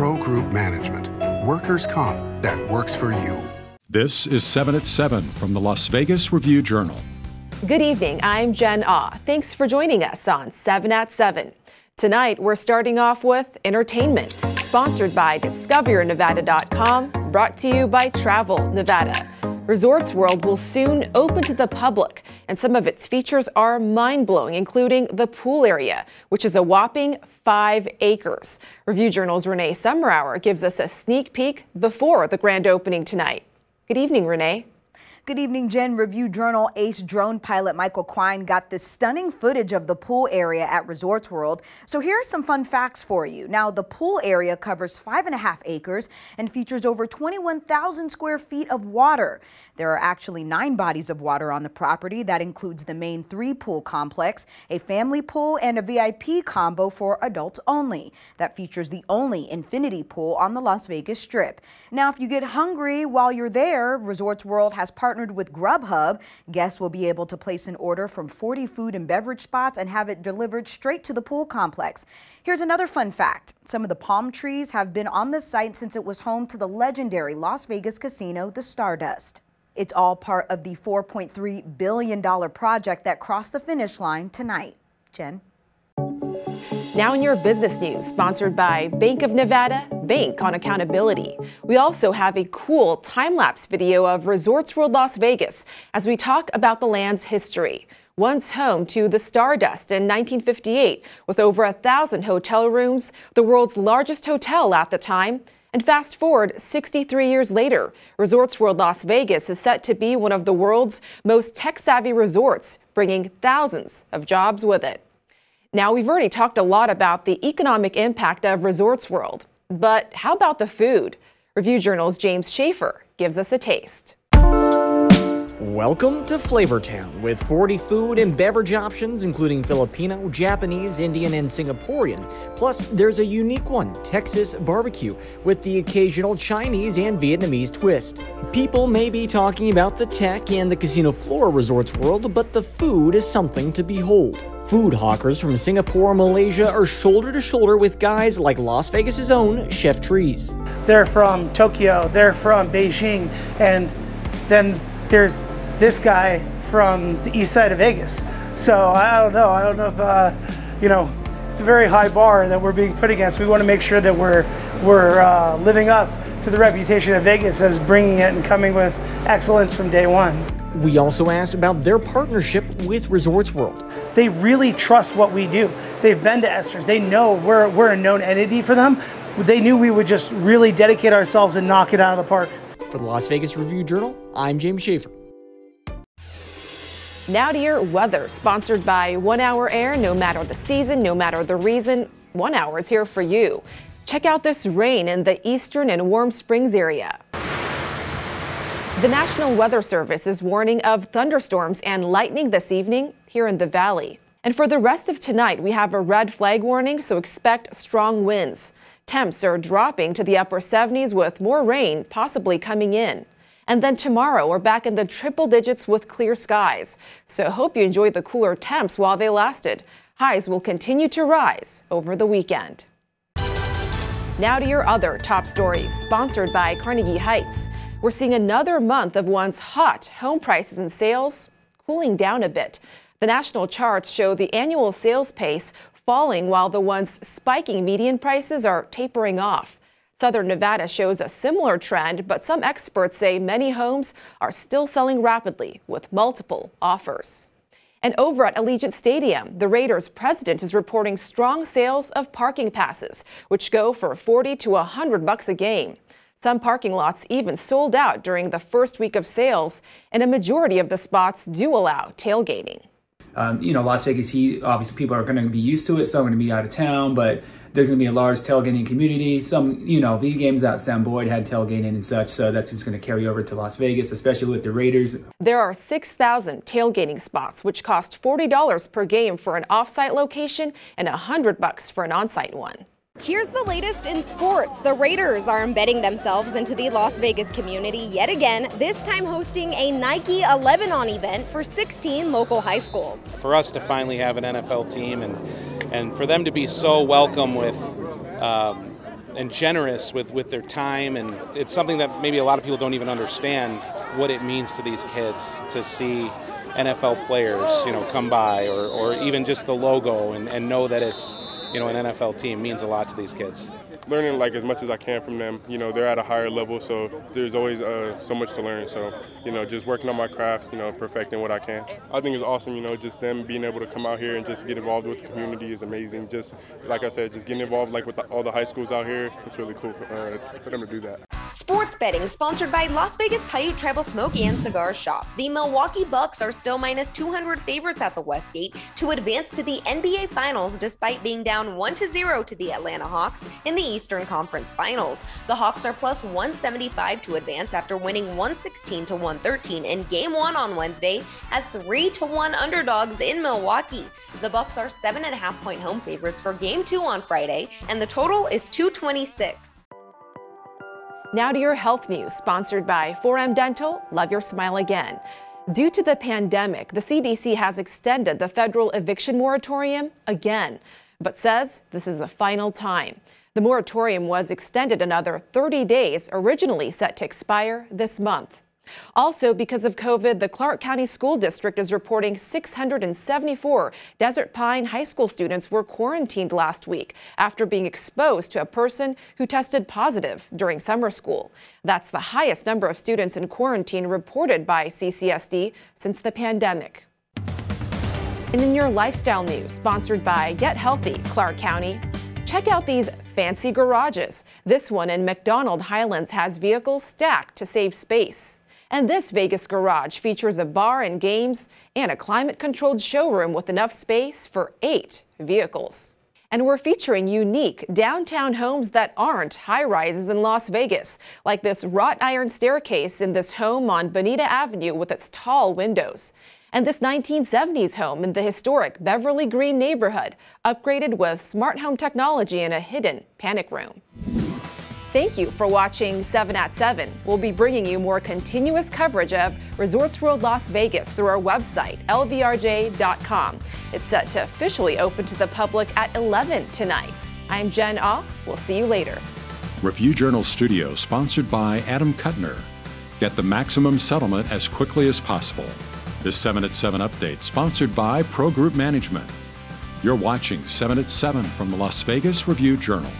Pro Group Management. Workers' comp that works for you. This is 7 at 7 from the Las Vegas Review Journal. Good evening. I'm Jen Ah. Thanks for joining us on 7 at 7. Tonight, we're starting off with entertainment, sponsored by DiscoverNevada.com, brought to you by Travel Nevada. Resorts World will soon open to the public, and some of its features are mind blowing, including the pool area, which is a whopping five acres. Review Journal's Renee Summerhour gives us a sneak peek before the grand opening tonight. Good evening, Renee. Good evening, Jen. Review Journal ace drone pilot Michael Quine got this stunning footage of the pool area at Resorts World. So here are some fun facts for you. Now, the pool area covers five and a half acres and features over 21,000 square feet of water. There are actually nine bodies of water on the property. That includes the main three pool complex, a family pool, and a VIP combo for adults only. That features the only infinity pool on the Las Vegas Strip. Now, if you get hungry while you're there, Resorts World has partnered with Grubhub. Guests will be able to place an order from 40 food and beverage spots and have it delivered straight to the pool complex. Here's another fun fact. Some of the palm trees have been on the site since it was home to the legendary Las Vegas casino, the Stardust. It's all part of the $4.3 billion project that crossed the finish line tonight. Jen? Now in your business news, sponsored by Bank of Nevada, Bank on Accountability. We also have a cool time-lapse video of Resorts World Las Vegas as we talk about the land's history. Once home to the Stardust in 1958, with over a thousand hotel rooms, the world's largest hotel at the time, and fast forward 63 years later, Resorts World Las Vegas is set to be one of the world's most tech savvy resorts, bringing thousands of jobs with it. Now, we've already talked a lot about the economic impact of Resorts World, but how about the food? Review Journal's James Schaefer gives us a taste. Welcome to Flavortown with 40 food and beverage options, including Filipino, Japanese, Indian, and Singaporean. Plus, there's a unique one, Texas barbecue, with the occasional Chinese and Vietnamese twist. People may be talking about the tech and the casino floor resorts world, but the food is something to behold. Food hawkers from Singapore, Malaysia are shoulder to shoulder with guys like Las Vegas's own Chef Trees. They're from Tokyo, they're from Beijing, and then there's this guy from the east side of Vegas. So I don't know. I don't know if uh, you know. It's a very high bar that we're being put against. We want to make sure that we're we're uh, living up to the reputation of Vegas as bringing it and coming with excellence from day one. We also asked about their partnership with Resorts World. They really trust what we do. They've been to Esther's. They know we're, we're a known entity for them. They knew we would just really dedicate ourselves and knock it out of the park. For the Las Vegas Review Journal, I'm James Schaefer. Now to your weather, sponsored by One Hour Air. No matter the season, no matter the reason, One Hour is here for you. Check out this rain in the eastern and Warm Springs area. The National Weather Service is warning of thunderstorms and lightning this evening here in the valley. And for the rest of tonight, we have a red flag warning, so expect strong winds. Temps are dropping to the upper 70s with more rain possibly coming in. And then tomorrow, we're back in the triple digits with clear skies. So hope you enjoyed the cooler temps while they lasted. Highs will continue to rise over the weekend. Now to your other top stories, sponsored by Carnegie Heights. We're seeing another month of once hot home prices and sales cooling down a bit. The national charts show the annual sales pace falling while the once spiking median prices are tapering off. Southern Nevada shows a similar trend, but some experts say many homes are still selling rapidly with multiple offers. And over at Allegiant Stadium, the Raiders president is reporting strong sales of parking passes, which go for 40 to 100 bucks a game. Some parking lots even sold out during the first week of sales, and a majority of the spots do allow tailgating. Um, you know, Las Vegas Heat, obviously people are going to be used to it, some are going to be out of town, but there's going to be a large tailgating community. Some, you know, V games at Sam Boyd had tailgating and such, so that's just going to carry over to Las Vegas, especially with the Raiders. There are 6,000 tailgating spots, which cost $40 per game for an off-site location and 100 bucks for an on-site one. Here's the latest in sports. The Raiders are embedding themselves into the Las Vegas community yet again, this time hosting a Nike 11 on event for 16 local high schools. For us to finally have an NFL team and, and for them to be so welcome with um, and generous with, with their time. And it's something that maybe a lot of people don't even understand what it means to these kids to see NFL players, you know, come by or, or even just the logo and, and know that it's, you know, an NFL team means a lot to these kids learning like as much as I can from them. You know, they're at a higher level, so there's always uh, so much to learn. So, you know, just working on my craft, you know, perfecting what I can. I think it's awesome. You know, just them being able to come out here and just get involved with the community is amazing. Just like I said, just getting involved like with the, all the high schools out here, it's really cool for, uh, for them to do that. Sports betting sponsored by Las Vegas Paiute Tribal Smoke and Cigar Shop. The Milwaukee Bucks are still minus 200 favorites at the Westgate to advance to the NBA Finals despite being down 1 0 to the Atlanta Hawks in the Eastern Conference Finals. The Hawks are plus 175 to advance after winning 116 to 113 in Game 1 on Wednesday as 3 to 1 underdogs in Milwaukee. The Bucks are 7.5 point home favorites for Game 2 on Friday, and the total is 226. Now to your health news, sponsored by 4M Dental. Love your smile again. Due to the pandemic, the CDC has extended the federal eviction moratorium again, but says this is the final time. The moratorium was extended another 30 days, originally set to expire this month. Also, because of COVID, the Clark County School District is reporting 674 Desert Pine High School students were quarantined last week after being exposed to a person who tested positive during summer school. That's the highest number of students in quarantine reported by CCSD since the pandemic. And in your lifestyle news, sponsored by Get Healthy, Clark County, check out these fancy garages. This one in MacDonald Highlands has vehicles stacked to save space. And this Vegas garage features a bar and games and a climate controlled showroom with enough space for eight vehicles. And we're featuring unique downtown homes that aren't high rises in Las Vegas, like this wrought iron staircase in this home on Bonita Avenue with its tall windows. And this 1970s home in the historic Beverly Green neighborhood, upgraded with smart home technology and a hidden panic room. Thank you for watching 7 at 7. We'll be bringing you more continuous coverage of Resorts World Las Vegas through our website, lvrj.com. It's set to officially open to the public at 11 tonight. I'm Jen Ah. We'll see you later. Review Journal Studio, sponsored by Adam Kutner. Get the maximum settlement as quickly as possible. This 7 at 7 update, sponsored by Pro Group Management. You're watching 7 at 7 from the Las Vegas Review Journal.